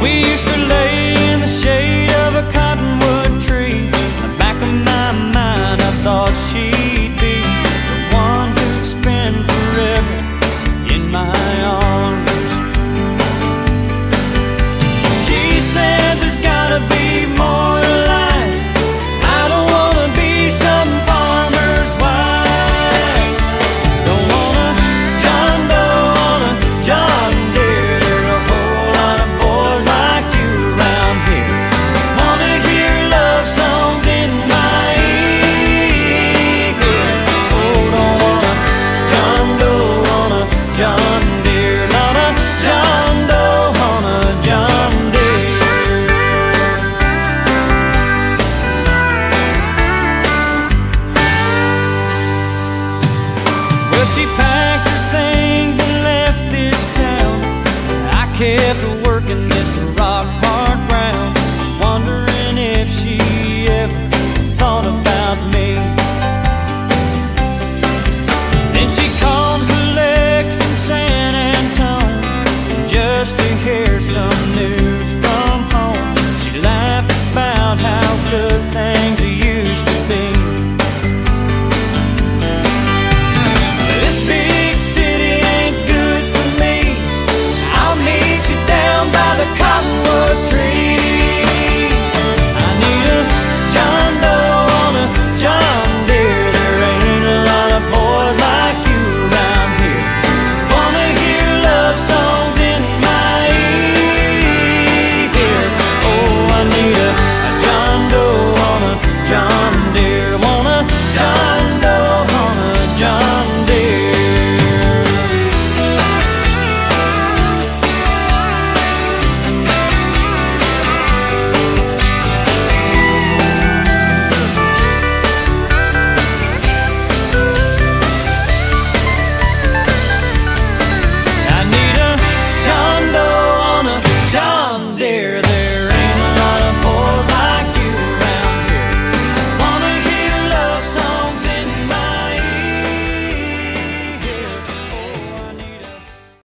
We used to John Deere, not a John Doe on a John Deere. Well, she packed her things and left this town. I kept working this